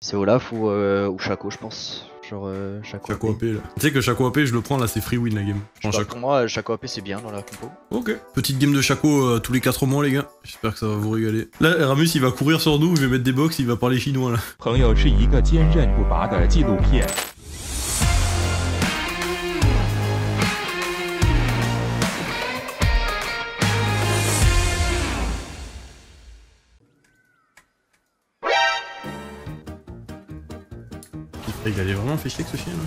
C'est Olaf ou, euh, ou Chaco, je pense. Genre euh, Chaco. Chaco AP là. Tu sais que Chaco AP, je le prends là, c'est free win la game. Je Chaco. pour moi, Chaco AP c'est bien dans la compo. Ok. Petite game de Chaco euh, tous les 4 mois, les gars. J'espère que ça va vous régaler. Là, Ramus il va courir sur nous, je vais mettre des box, il va parler chinois là. Il allait vraiment fait chier avec ce chien là.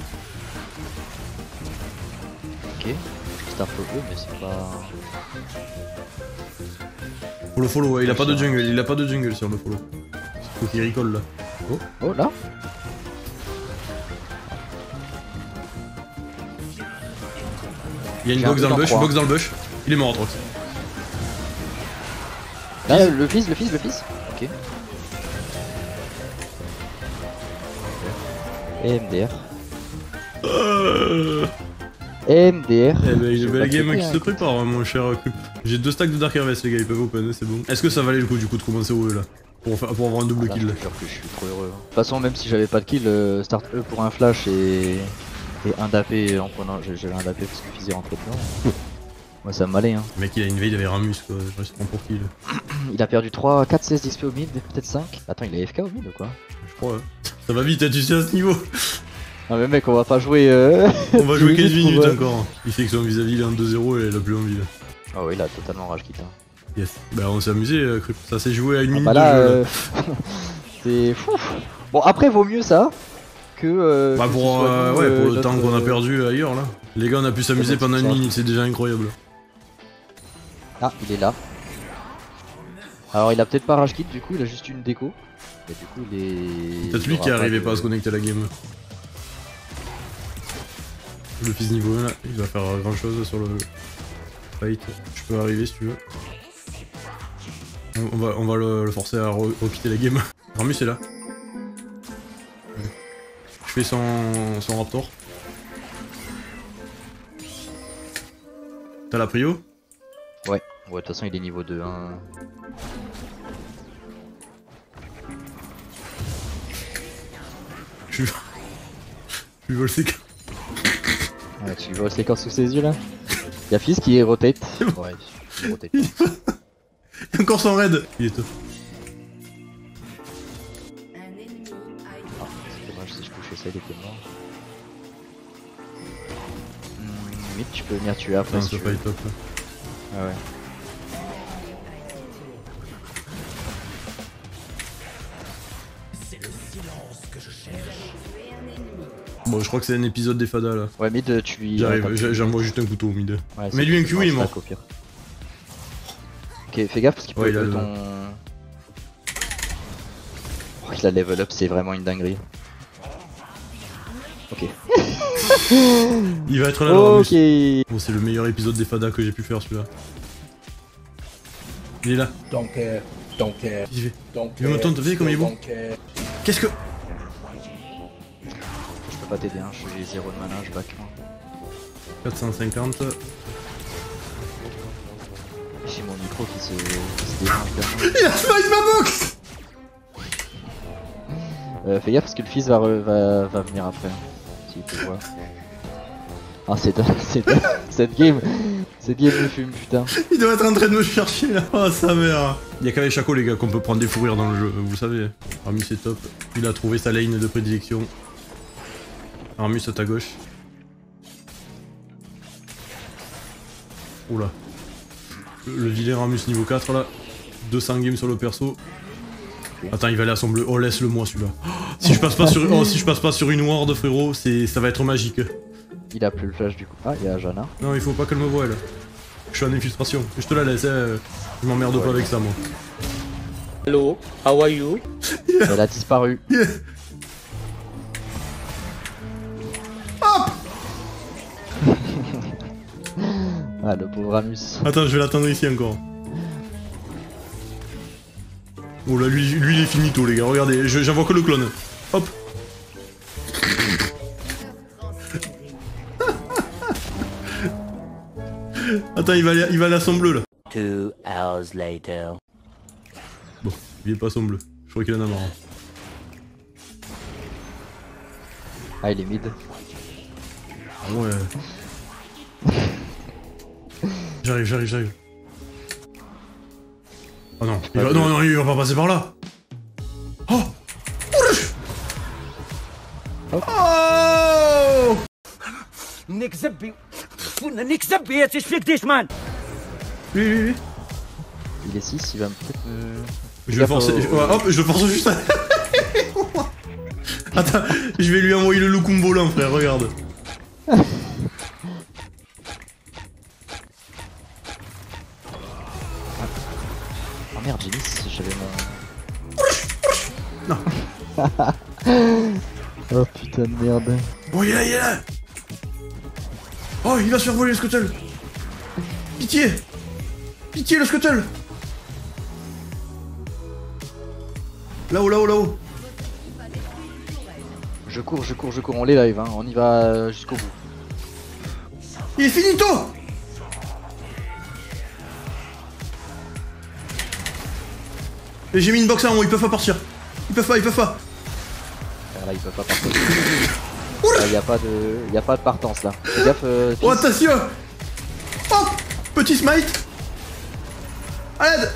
Ok. Start au E, mais c'est pas. Faut le follow, ouais, il a pas de jungle, il a pas de jungle sur le follow. Faut qu'il ricole là. Oh là Il y a une un box peu dans le bush, box dans le bush. Il est mort. Là, le fils, le fils, le fils. Ok. Et MDR. Euh... MDR. Eh ben, une belle game qui hein. se prépare, hein, mon cher. J'ai deux stacks de Dark Harvest, les gars, ils peuvent open, c'est bon. Est-ce que ça valait le coup du coup de commencer au E là pour, faire- pour avoir un double Ah, là, kill je jure que je suis trop heureux. hein. De toute façon, même si j'avais pas de kill, euh, start E pour un flash et, et un DAP en prenant. J'avais un DAP parce que Fizzy rentrait dedans. Moi, ça m'allait. Hein. Le mec il a une veille avec Ramus quoi, je prends pour là Il a perdu 3, 4, 16 d'XP au mid, peut-être 5. Attends, il a FK au mid ou quoi? Je crois. hein. Ça va vite, tu sais à ce niveau. Non, mais mec, on va pas jouer. Euh... On va jouer 15 Limite, minutes va- encore. Il fait que son vis-à-vis il est en 2-0 et il a plus envie là. Ah, ouais, il a totalement rage quitte. Hein. Yes. Bah on s'est amusé, euh. Ça s'est joué à une minute Bah de là, jeu là. euh... c'est fou. Bon, après, vaut mieux ça que. Euh, Bah que pour, soit euh, nous, ouais, pour euh, le notre, temps qu'on a euh, perdu ailleurs là. Les gars on a pu s'amuser pendant une minute, c'est déjà incroyable. Ah, il est là. Alors, il a peut-être pas rage kit, du coup, il a juste une déco. Et du coup, il est. Peut-être lui qui arrivait de- pas à se connecter à la game. Le fils niveau 1 là, il va faire grand chose sur le fight. Je peux arriver si tu veux. On, va, on va le, le forcer à re- requitter la game. Ramus est là. Je fais son, son raptor. T'as la prio? Ouais, de toute façon, il est niveau 2. Hein. Je suis. Je lui vole ses cartes. Ouais, tu vois les corps sous ses yeux là Y'a Fizz qui est rotate. Ouais, il rotate. Il encore son raid Il est top. Ah, c'est dommage si je touchais ça, il était mort. Hmm, limite, tu peux venir tuer après Non, si tu pas veux. top. là. Ah ouais. Bon, je crois que c'est un épisode des fadas là. Ouais, mid, tu lui. J'arrive, j'envoie juste un couteau au mid. Ouais, Mais lui, un Q, bon, il est mort. back au pire. Ok, fais gaffe parce qu'il peut Ouais, il a ton. Oh, il a level up, c'est vraiment une dinguerie. Ok. Il va être là, le Ok. Bon, c'est le meilleur épisode des fadas que j'ai pu faire celui-là. Il est là. Don't care, care, Qu'est-ce qu'il fait don't Il veut me care. tendre, t'as vu comme il est bon care. Qu'est-ce que. Je peux pas t'aider, hein, j'ai 0 de mana, je back. hein. 450. J'ai mon micro qui se, qui se dérange tellement. Il a smash ma box Euh, fais gaffe parce que le fils va, re- va, va venir après. S'il te voit. Ah, c'est dingue, c'est dingue. Cette game, cette game me fume, putain. Il doit être en train de me chercher là. Oh sa mère. Il y a qu'avec Chaco les gars qu'on peut prendre des fous rires dans le jeu, vous savez. Ramus c'est top. Il a trouvé sa lane de prédilection. Ramus à ta gauche. Oula. Le, le vilain Ramus niveau 4 là. 200 games sur le perso. Attends, il va aller à son bleu. Oh, laisse-le moi celui-là. Oh, si je passe pas sur, oh, si je passe pas sur une ward, frérot, c'est, ça va être magique. Il a plus le flash du coup. Ah, il y a Jana. Non, il faut pas qu'elle me voie là. Je suis en infiltration. Je te la laisse, hein. Je m'emmerde pas avec ça, moi. Hello, how are you? Elle a disparu. ah, le pauvre Ramus. Attends, je vais l'attendre ici encore. Oh là, lui, lui il est finito, les gars. Regardez, je- j'envoie que le clone. Hop. Attends, il va, aller, à son bleu là. Bon, il est pas son bleu. Je crois qu'il en a marre. Ah, il est mid. Ah ouais. j'arrive, j'arrive, j'arrive. Oh non, il va, non, non, il va pas passer par là. Oh Oh, oh Nick bitch, explique dich, Mann! Il est 6, il va peut-être me. Je pense. Oh, hop, je pense juste. Attends, je vais lui envoyer le loukoum volant, frère, regarde. Oh merde, j'ai mis, si j'avais mon. Non! oh putain de merde. Bon, il est là, il est là! Oh, il va survoler le scuttle Pitié Pitié, le scuttle Là-haut, là-haut, là-haut Je cours, je cours, je cours, on les live, hein. on y va euh, jusqu'au bout. Il est finito Et j'ai mis une box à un, ils peuvent pas partir. Ils peuvent pas, ils peuvent pas. Là, il peut pas partir. Là, y a pas de, y a pas de partance là. Fais gaffe. Euh, Oh, attention Hop Petit smite À l'aide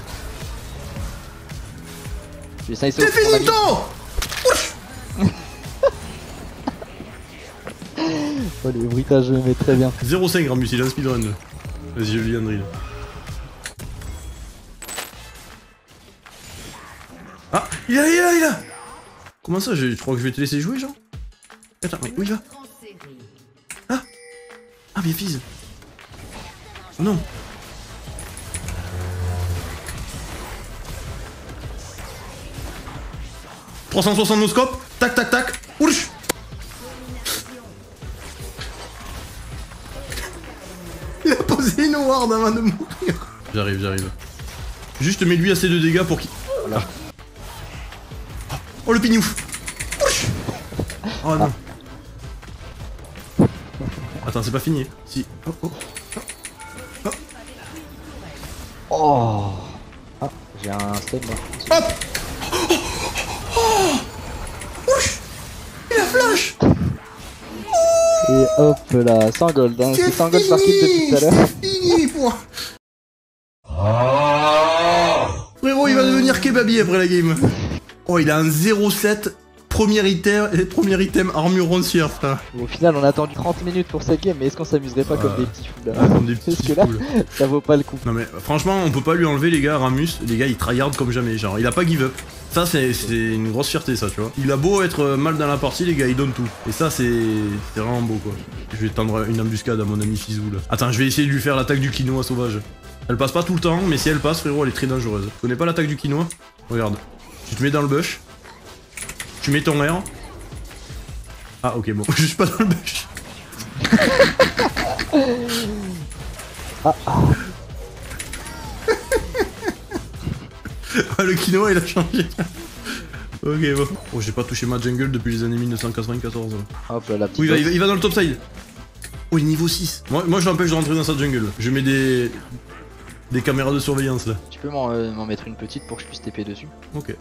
ami. finito Oh, les bruitages mais très bien. 0,5 Ramus, il a un speedrun. Vas-y, un drill. Ah Il est là, il est là, il est là Comment ça je, crois que je vais te laisser jouer, genre Attends, mais où il va Ah Ah, mais fils Non 360 no scope, tac tac tac, Ouch Il a posé une ward avant de mourir. J'arrive, j'arrive. Juste mets lui assez de dégâts pour qu'il. Voilà. Oh le pignouf Oh non. Attends, c'est pas fini. Si. Oh, oh. Oh. Ah, j'ai un stun moi. Hop Il a flash Et hop là, 100 gold, hein. c'est 100 gold par kill depuis tout à l'heure. C'est fini pour Frérot, il va devenir kebabi après la game. Oh, il a un 0,7 premier item, et premier item armure roncière, frère. Au final, on a attendu 30 minutes pour cette game, mais est-ce qu'on s'amuserait pas comme des petits fous là comme des petits Parce que là, ça vaut pas le coup. Non mais franchement, on peut pas lui enlever les gars, Ramus, les gars, il tryhard comme jamais, genre, il a pas give up. Ça, c'est une grosse fierté, ça, tu vois. Il a beau être euh, mal dans la partie, les gars, il donne tout. Et ça, c'est c'est vraiment beau, quoi. Je vais tendre une embuscade à mon ami Fizou, là. Attends, je vais essayer de lui faire l'attaque du quinoa sauvage. Elle passe pas tout le temps, mais si elle passe, frérot, elle est très dangereuse. Tu connais pas l'attaque du quinoa? Regarde. Tu te mets dans le bush. Tu mets ton air. Ah, ok, bon. Je suis pas dans le bush. Ah, le quinoa il a changé. ok, bon. Oh, j'ai pas touché ma jungle depuis les années 1994. là. Hop là, la petite. Oui, il va, il dans le top side. Oh, il est niveau 6. Moi, moi je l'empêche de rentrer dans sa jungle. Je mets des. des caméras de surveillance là. Tu peux m'en euh, m'en mettre une petite pour que je puisse TP dessus Ok.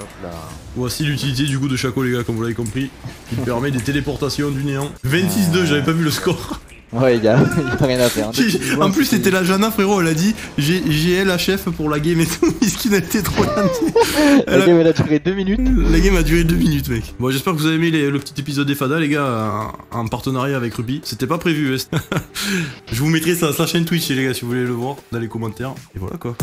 Hop là. Voici l'utilité du coup de Chaco, les gars, comme vous l'avez compris. Il permet des téléportations du néant. 26-2, j'avais pas vu le score. Ouais, il y a, il y a rien à faire. hein. En plus, c'était la Jana, frérot. Elle a dit J'ai chef pour la game et tout. Miskin, elle était trop. Elle La game elle a duré 2 minutes. La game a duré 2 minutes, mec. Bon, j'espère que vous avez aimé les- le petit épisode des Fada, les gars, en, en partenariat avec Ruby. C'était pas prévu. hein. Je vous mettrai sa, sa chaîne Twitch, les gars, si vous voulez le voir, dans les commentaires. Et voilà quoi.